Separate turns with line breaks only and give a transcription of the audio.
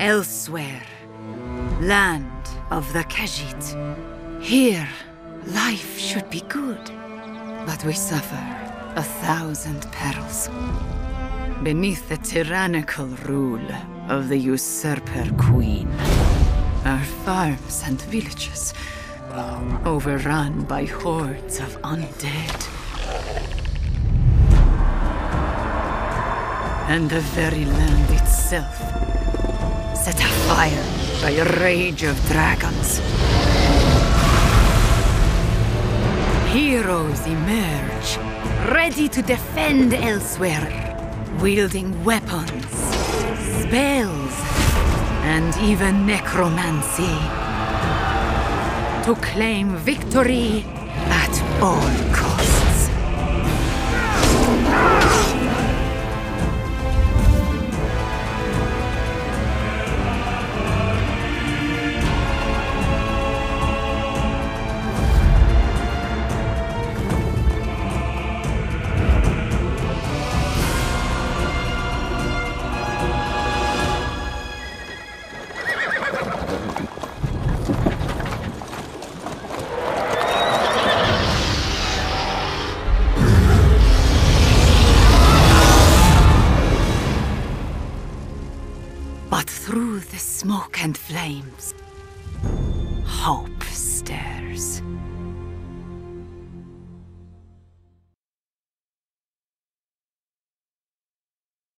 Elsweyr, land of the Khajiit. Here, life should be good. But we suffer a thousand perils. Beneath the tyrannical rule of the usurper queen. Our farms and villages overrun by hordes of undead. And the very land itself set afire by a rage of dragons. Heroes emerge, ready to defend Elsweyr, wielding weapons, spells, and even necromancy. To claim victory at all But through the smoke and flames, hope.